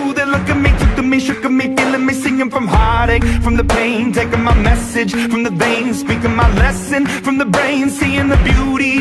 you They look at me, took to me, shook at me Feeling me singing from heartache From the pain, taking my message From the veins, speaking my lesson From the brain, seeing the beauty